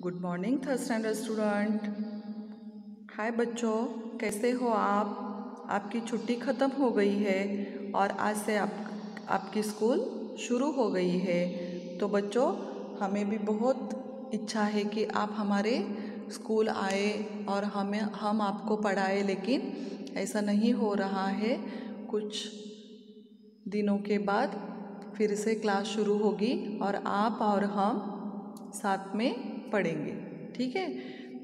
Good morning third standard student hi बच्चों, कैसे हो आप? आपकी छुट्टी ख़त्म हो गई है और आज से आप, आपकी स्कूल शुरू हो गई है। तो बच्चों, हमें भी बहुत इच्छा है कि आप हमारे स्कूल आए और हमें, हम आपको पढ़ाए, लेकिन ऐसा नहीं हो रहा है। कुछ दिनों के बाद फिर से क्लास शुरू होगी और आप और हम साथ में पढ़ेंगे। ठीक है?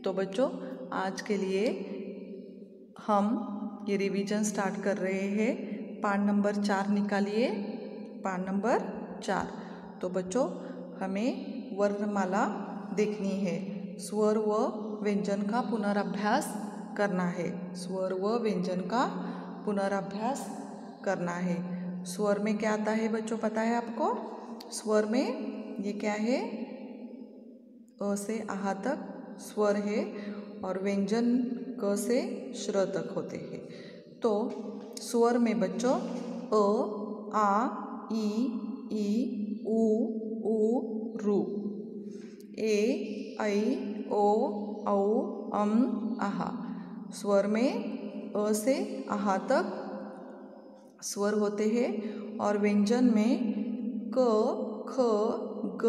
तो बच्चों, आज के लिए हम ये रिवीजन स्टार्ट कर रहे हैं। पाठ नंबर चार निकालिए। पाठ नंबर चार। तो बच्चों, हमें वर्णमाला देखनी है। स्वर व व्यंजन का पुनराभ्यास करना है। स्वर व व्यंजन का पुनराभ्यास करना है। स्वर में क्या आता है बच्चों, पता है आपको? स्वर में ये क्या है? अ से आहा तक स्वर है और व्यंजन क से श्र तक होते हैं। तो स्वर में बच्चों, अ, आ ई ई उ ऊ रु। ए, ऐ, ओ, औ, अम आहा स्वर में अ से आहा तक स्वर होते हैं और व्यंजन में क, ख, ग,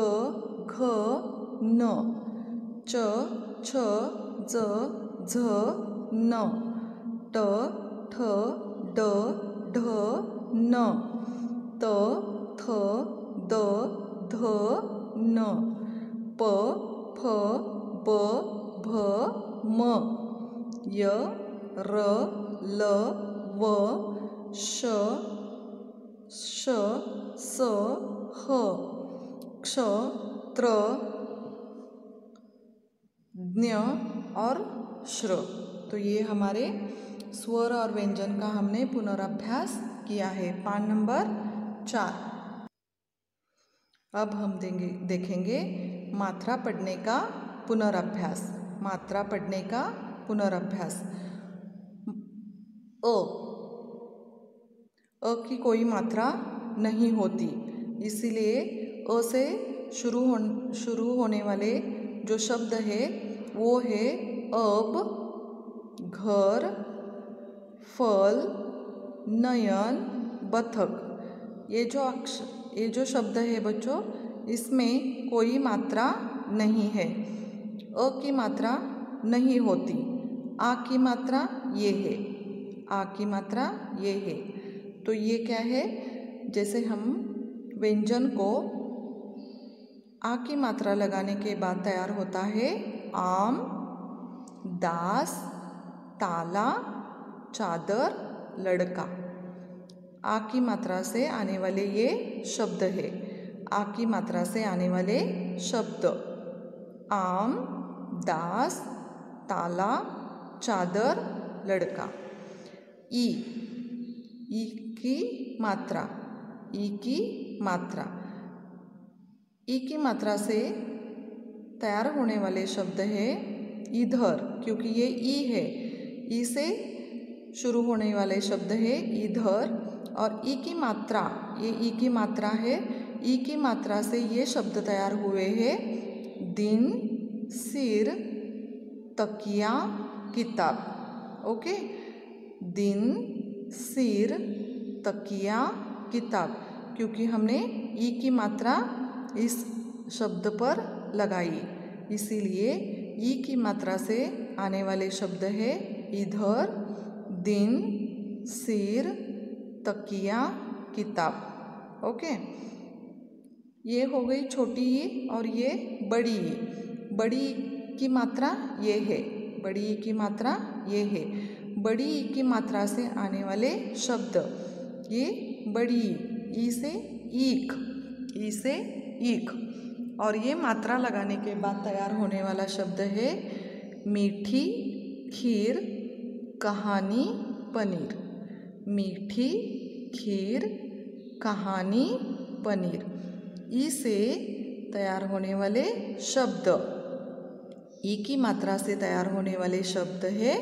घ न. च, छ, ज, झ, न. ट, ठ, ड, ढ, न. त, थ, द, ध, न. प, फ, ब, भ, म. य, र, ल, व, श श, स, ह. क्ष त्र ज्ञ और श्र। तो ये हमारे स्वर और व्यंजन का हमने पुनराभ्यास किया है। पान नंबर चार। अब हम देंगे, देखेंगे मात्रा पढ़ने का पुनराभ्यास। मात्रा पढ़ने का पुनराभ्यास। अ। अ की कोई मात्रा नहीं होती। इसीलिए अ से शुरू हो शुरू होने वाले जो शब्द है वो है अब घर, फल, नयन बथक ये जो अक्ष, ये जो शब्द है बच्चों, इसमें कोई मात्रा नहीं है। अ की मात्रा नहीं होती, आ की मात्रा ये है, आ की मात्रा ये है। तो ये क्या है? जैसे हम व्यंजन को आ की मात्रा लगाने के बाद तैयार होता है आम, दास, ताला, चादर, लड़का। आ की मात्रा से आने वाले ये शब्द है। आ की मात्रा से आने वाले शब्द। आम, दास, ताला, चादर, लड़का। ई ई की मात्रा। ई की मात्रा। ई की मात्रा से तैयार होने वाले शब्द है इधर क्योंकि ये ई है। ई से शुरू होने वाले शब्द है इधर और ई की मात्रा, ये ई की मात्रा है। ई की मात्रा से ये शब्द तैयार हुए हैं। दिन, सिर, तकिया, किताब। ओके? दिन, सिर, तकिया, किताब। क्योंकि हमने ई की मात्रा इस शब्द पर लगाई। इसीलिए ई की मात्रा से आने वाले शब्द है इधर, दिन, सिर, तकिया, किताब। ओके? ये हो गई छोटी ई और ये बड़ी ई। बड़ी की मात्रा ये है। बड़ी ई की मात्रा ये है। बड़ी ई की मात्रा से आने वाले शब्द। ये बड़ी ई से ईख। ई से ईख। और ये मात्रा लगाने के बाद तैयार होने वाला शब्द है मीठी खीर कहानी पनीर। मीठी खीर कहानी पनीर। ई से तैयार होने वाले शब्द। ई की मात्रा से तैयार होने वाले शब्द है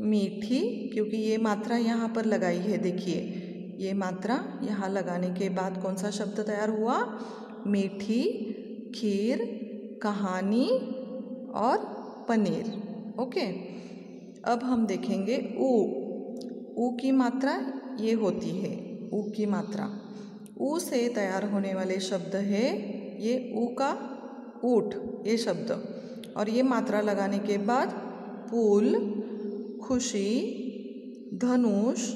मीठी, क्योंकि ये मात्रा यहाँ पर लगाई है, देखिए। ये मात्रा यहाँ लगाने के बाद कौन सा शब्द तैयार हुआ? मीठी, खीर, कहानी और पनीर। ओके, अब हम देखेंगे ऊ। ऊ की मात्रा ये होती है, ऊ की मात्रा। ऊ से तैयार होने वाले शब्द है, ये ऊ का ऊठ ये शब्द। और ये मात्रा लगाने के बाद पुल, खुशी, धनुष,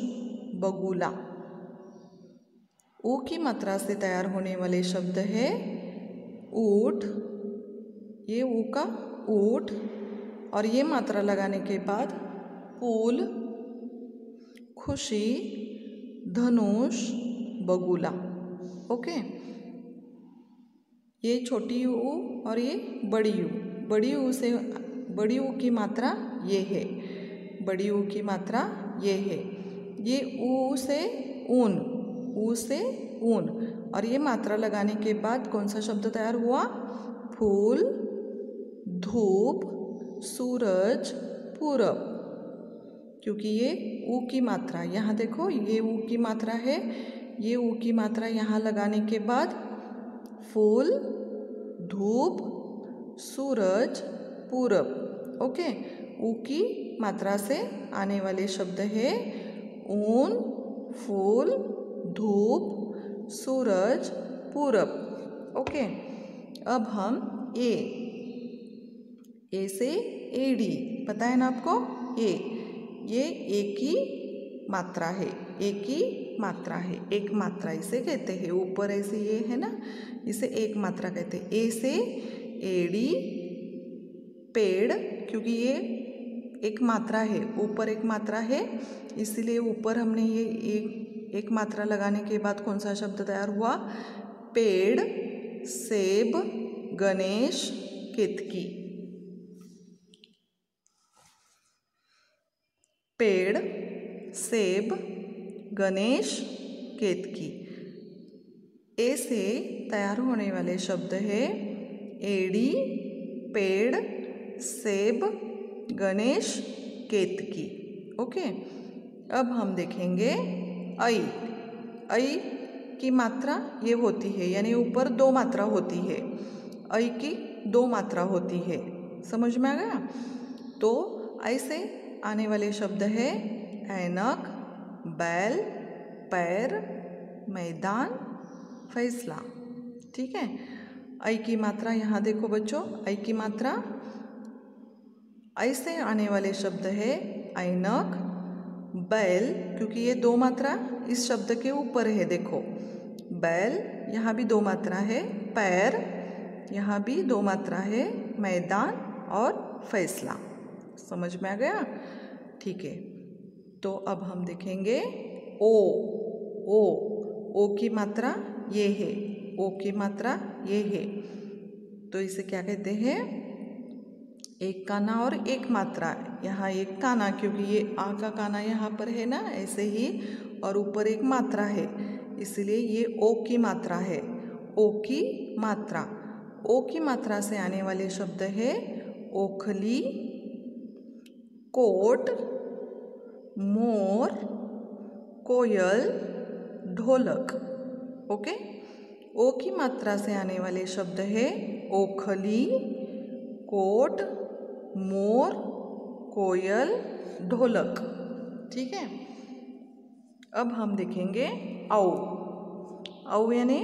बगुला। ऊ की मात्रा से तैयार होने वाले शब्द है ऊठ ये ऊ का ऊठ और ये मात्रा लगाने के बाद पुल, खुशी, धनुष, बगुला। ओके? ये छोटी ऊ और ये बड़ी ऊ बड़ी ऊ से, बड़ी ऊ की मात्रा ये है। बड़ी ऊ की मात्रा ये है। ये ऊ से ऊन। ऊ से ऊन। और ये मात्रा लगाने के बाद कौन सा शब्द तैयार हुआ? फूल, धूप, सूरज, पूरब। क्योंकि ये ऊ की मात्रा, यहाँ देखो, ये ऊ की मात्रा है। ये ऊ की मात्रा यहाँ लगाने के बाद फूल, धूप, सूरज, पूरब। ओके, ऊ की मात्रा से आने वाले शब्द है ऊन, फूल धूप, सूरज, पूरब। ओके, अब हम ए। ए से एडी पता है ना आपको? ए ये एक ही मात्रा है एक ही मात्रा है, एक मात्रा इसे कहते हैं। ऊपर ऐसे ये है ना, इसे एक मात्रा कहते हैं। ए से एडी पेड़, क्योंकि ये एक मात्रा है, ऊपर एक मात्रा है, इसलिए ऊपर हमने ये एक एक मात्रा लगाने के बाद कौन सा शब्द तैयार हुआ? पेड़, सेब, गणेश, केतकी। पेड़, सेब, गणेश, केतकी। ए से तैयार होने वाले शब्द है एड़ी, पेड़, सेब, गणेश, केतकी। ओके? अब हम देखेंगे ऐ ऐ की मात्रा ये होती है, यानी ऊपर दो मात्रा होती है। ऐ की दो मात्रा होती है। समझ में आ गया? तो ऐसे आने वाले शब्द है ऐनक, बैल, पैर, मैदान, फैसला। ठीक है? ऐ की मात्रा यहाँ देखो बच्चों ऐ की मात्रा। ऐसे आने वाले शब्द है ऐनक बैल, क्योंकि ये दो मात्रा इस शब्द के ऊपर है, देखो। बैल, यहाँ भी दो मात्रा है, पैर, यहाँ भी दो मात्रा है, मैदान और फैसला। समझ में आ गया? ठीक है। तो अब हम देखेंगे, ओ ओ ओ की मात्रा ये है, ओ की मात्रा ये है। तो इसे क्या कहते हैं? एक काना और एक मात्रा। यहाँ एक काना, क्योंकि ये आ का काना यहाँ पर है ना, ऐसे ही, और ऊपर एक मात्रा है। इसलिए ये ओ की मात्रा है। ओ की मात्रा। ओ की मात्रा से आने वाले शब्द है ओखली, कोट, मोर, कोयल, ढोलक। ओके? ओ की मात्रा से आने वाले शब्द है ओखली, कोट, मोर कोयल ढोलक। ठीक है? अब हम देखेंगे औ। औ यानी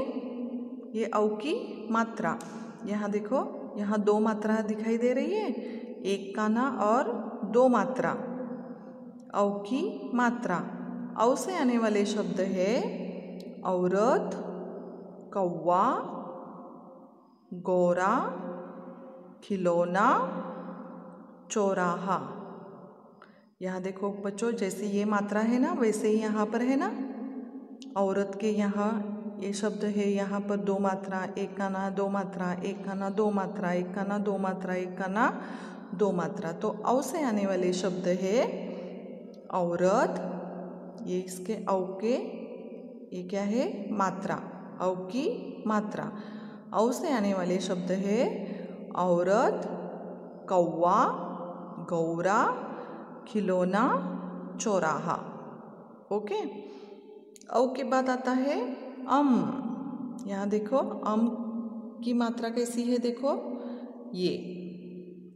ये औ की मात्रा। यहाँ देखो, यहाँ दो मात्रा दिखाई दे रही है, एक काना और दो मात्रा। औ की मात्रा। औ से आने वाले शब्द है औरत, कौवा, गोरा, खिलौना, चौराहा। यहाँ देखो बच्चों, जैसे ये मात्रा है ना, वैसे ही यहाँ पर है ना? औरत के यहाँ ये शब्द है, यहाँ पर दो मात्रा, एक का ना दो मात्रा, एक का ना दो मात्रा, एक का ना दो मात्रा, एक का ना दो मात्रा। तो औ से आने वाले शब्द है औरत, ये इसके औ के, ये क्या है? मात्रा, औ की मात्रा। औ से आने वाले शब्द है औरत, कौवा, गौरा खिलौना चौराहा। ओके? औ के बाद आता है अम। यहाँ देखो, अम की मात्रा कैसी है देखो? ये,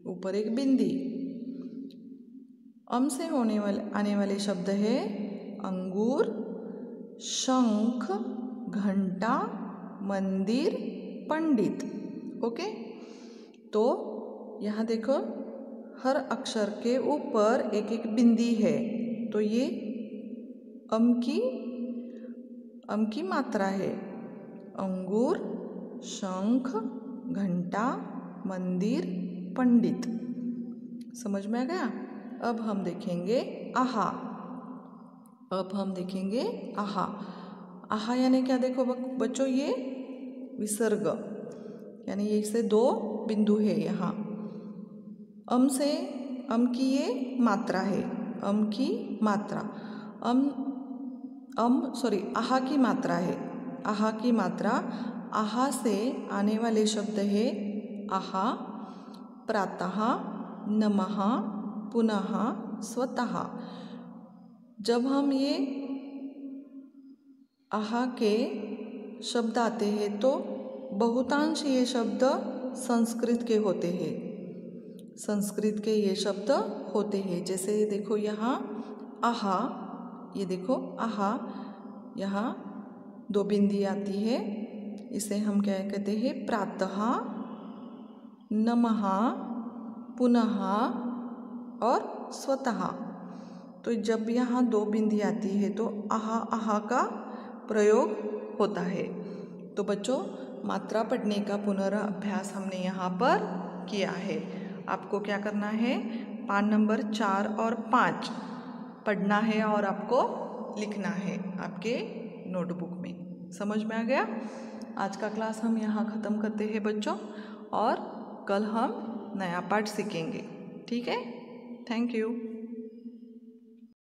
ऊपर एक बिंदी। अम से होने वाले, आने वाले शब्द है अंगूर, शंख, घंटा, मंदिर, पंडित। ओके? तो यहाँ देखो हर अक्षर के ऊपर एक एक बिंदी है। तो ये अम की अम की मात्रा है। अंगूर, शंख, घंटा, मंदिर, पंडित। समझ में आ गया? अब हम देखेंगे आहा। अब हम देखेंगे आहा। आहा यानी क्या देखो बच्चों, ये विसर्ग। यानी ये से दो बिंदु है यहाँ। अम से अम की ये मात्रा है, अम की मात्रा। अम अम सॉरी आहा की मात्रा है। आहा की मात्रा, आहा से आने वाले शब्द है आहा प्रातः नमः पुनः स्वतः जब हम ये आहा के शब्द आते हैं तो बहुतांश ये शब्द संस्कृत के होते हैं। संस्कृत के ये शब्द होते हैं। जैसे देखो यहाँ, आहा, ये देखो, आहा, यहाँ दो बिंदी आती है। इसे हम क्या कहते हैं? प्रातः, नमः, पुनः और स्वतः। तो जब यहाँ दो बिंदी आती है तो आहा आहा का प्रयोग होता है। तो बच्चों, मात्रा पढ़ने का पुनराभ्यास हमने यहाँ पर किया है। आपको क्या करना है? पान नंबर चार और पाँच पढ़ना है और आपको लिखना है आपके नोटबुक में। समझ में आ गया? आज का क्लास हम यहाँ ख़त्म करते हैं बच्चों और कल हम नया पाठ सीखेंगे। ठीक है? Thank you.